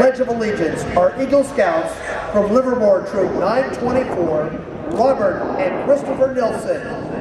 Pledge of Allegiance are Eagle Scouts from Livermore Troop 924, Robert and Christopher Nelson.